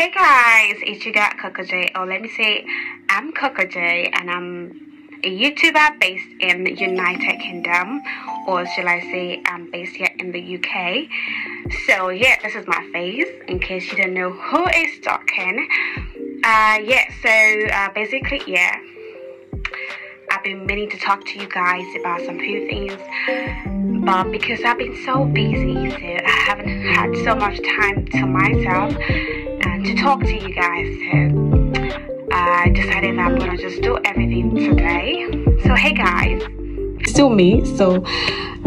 Hey guys, it's your girl Koko J. Or let me say, I'm Koko J, and I'm a YouTuber based in the United Kingdom, or shall I say, I'm based here in the UK. So yeah, this is my face. In case you don't know who is talking. Uh, yeah. So uh, basically, yeah. I've been meaning to talk to you guys about some few things, but because I've been so busy, so I haven't had so much time to myself and to talk to you guys. So I decided that I'm gonna just do everything today. So hey guys, still me. So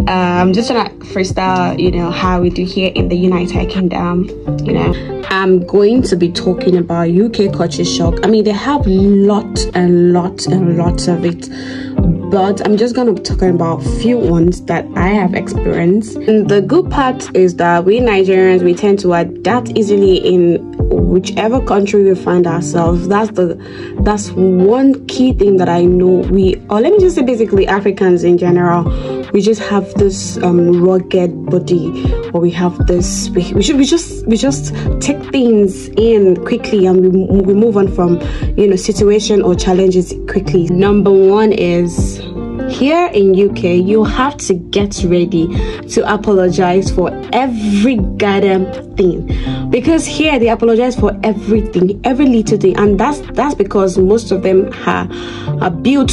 uh, I'm just gonna freestyle, you know, how we do here in the United Kingdom. You know, I'm going to be talking about UK culture shock. I mean, they have lots and lots and lots of it, but I'm just gonna be talking about few ones that I have experienced. And the good part is that we Nigerians we tend to adapt easily in whichever country we find ourselves that's the that's one key thing that i know we or let me just say basically africans in general we just have this um, rugged body or we have this we, we should we just we just take things in quickly and we, we move on from you know situation or challenges quickly. Number one is here in UK, you have to get ready to apologize for every goddamn thing. Because here they apologize for everything, every little thing, and that's that's because most of them are, are built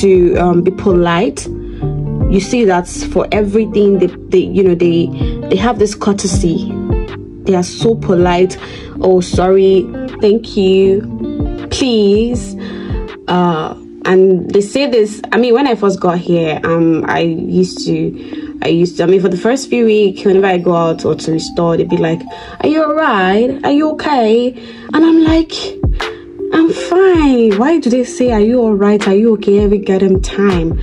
to um, be polite. You see that for everything they, they you know they they have this courtesy. They are so polite. Oh, sorry, thank you, please. Uh, and they say this i mean when i first got here um i used to i used to i mean for the first few weeks whenever i go out or to the store they'd be like are you all right are you okay? And i'm like i'm fine. Why do they say are you all right are you okay? Every goddamn time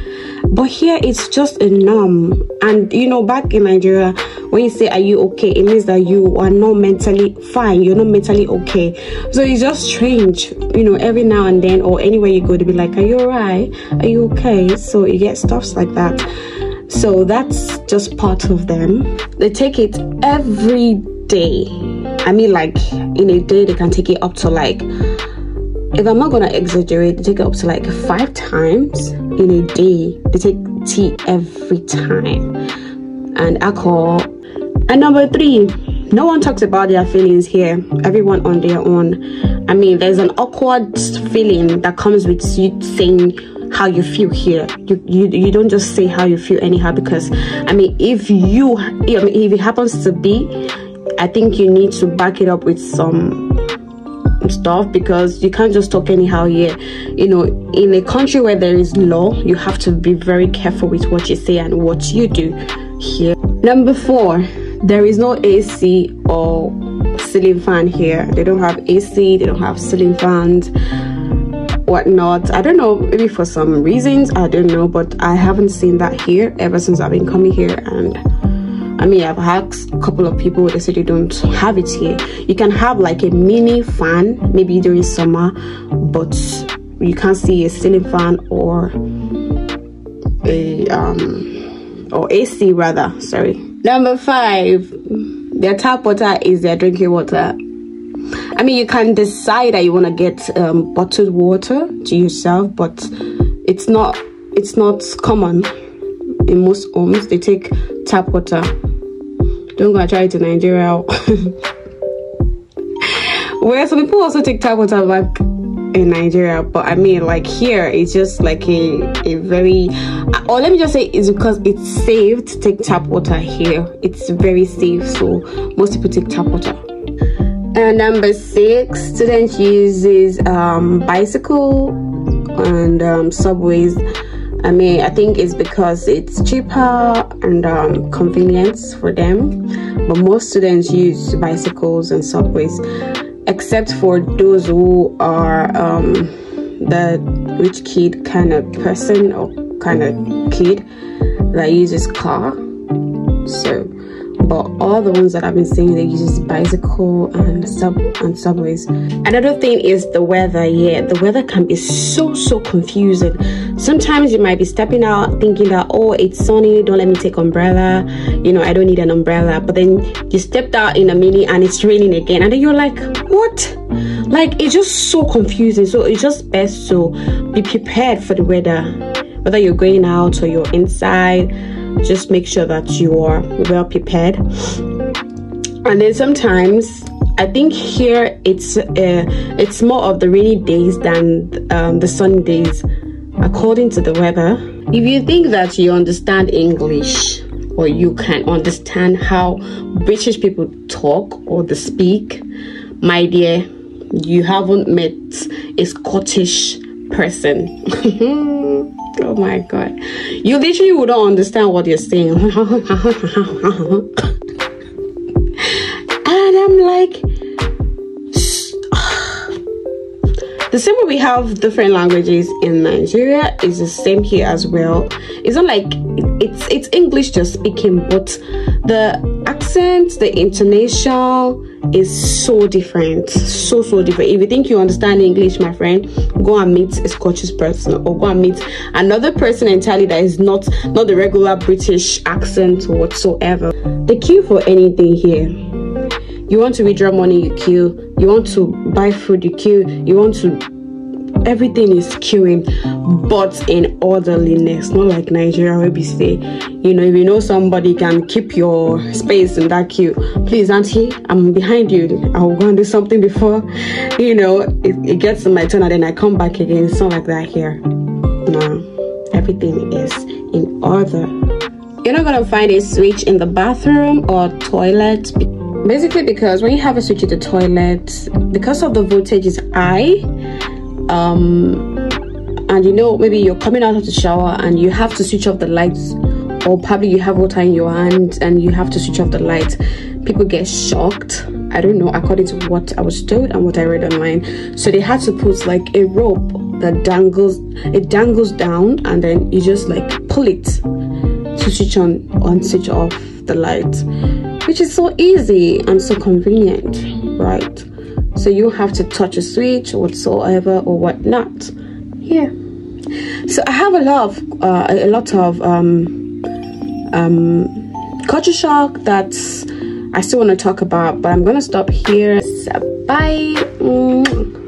but here it's just a norm. And you know back in nigeria when you say are you okay? it means that you are not mentally fine. You're not mentally okay. So it's just strange you know every now and then or anywhere you go to be like are you all right are you okay? So you get stuffs like that so that's just part of them they take it every day i mean like in a day they can take it up to like if I'm not gonna exaggerate, they take it up to like five times in a day. They take tea every time and alcohol. And number three, no one talks about their feelings here. Everyone on their own. I mean, there's an awkward feeling that comes with you saying how you feel here. You you, you don't just say how you feel anyhow because I mean if you if it happens to be, I think you need to back it up with some stuff because you can't just talk anyhow here. You know in a country where there is law you have to be very careful with what you say and what you do here. Number four there is no ac or ceiling fan here. They don't have ac they don't have ceiling fans whatnot i don't know maybe for some reasons i don't know but i haven't seen that here ever since i've been coming here and I mean, I've asked a couple of people, they said you don't have it here. You can have like a mini fan, maybe during summer, but you can't see a ceiling fan or a um or AC rather. Sorry. Number five, their tap water is their drinking water. I mean, you can decide that you want to get um, bottled water to yourself, but it's not it's not common in most homes. They take tap water don't go and try it in Nigeria. Where some people also take tap water back in Nigeria, but I mean, like here, it's just like a a very, or let me just say, it's because it's safe to take tap water here. It's very safe, so most people take tap water. And number six, students uses um, bicycle and um, subways I mean, I think it's because it's cheaper and um, convenience for them. But most students use bicycles and subways, except for those who are um, the rich kid kind of person or kind of kid that uses car. So but all the ones that I've been seeing they use bicycle and sub and subways. Another thing is the weather. Yeah, the weather can be so so confusing. Sometimes you might be stepping out thinking that oh it's sunny, don't let me take umbrella. You know I don't need an umbrella, but then you stepped out in a minute and it's raining again, and then you're like what? Like it's just so confusing. So it's just best to be prepared for the weather, whether you're going out or you're inside just make sure that you are well prepared and then sometimes I think here it's uh, it's more of the rainy days than um, the sunny days, according to the weather. If you think that you understand English or you can understand how British people talk or they speak, my dear, you haven't met a Scottish person. oh my god, you literally wouldn't understand what you're saying. and I'm like, the same way we have different languages in Nigeria is the same here as well. It's not like it's it's English just speaking, but the accent, the intonation is so different, so so different. If you think you understand English, my friend, go and meet a Scottish person or go and meet another person entirely that is not not the regular British accent whatsoever. The queue for anything here you want to withdraw money, you queue. You want to buy food, you queue. You want to everything is queuing, but in orderliness, not like Nigeria where we say, you know, if you know somebody can keep your space in that queue, please, auntie, I'm behind you. I'll go and do something before, you know, it, it gets to my turn and then I come back again. It's not like that here. No, everything is in order. You're not gonna find a switch in the bathroom or toilet basically because when you have a switch in the toilet because of the voltage is high um and you know maybe you're coming out of the shower and you have to switch off the lights or probably you have water in your hand and you have to switch off the light. People get shocked. I don't know according to what i was told and what i read online. So they had to put like a rope that dangles it dangles down and then you just like pull it to switch on on switch off the light which is so easy and so convenient, right? So you have to touch a switch or whatsoever or whatnot. Yeah. So I have a lot of uh, a lot of um, um, culture shock that I still want to talk about, but I'm gonna stop here. Bye. Mm.